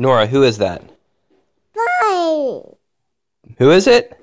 Nora, who is that? Bye. Who is it?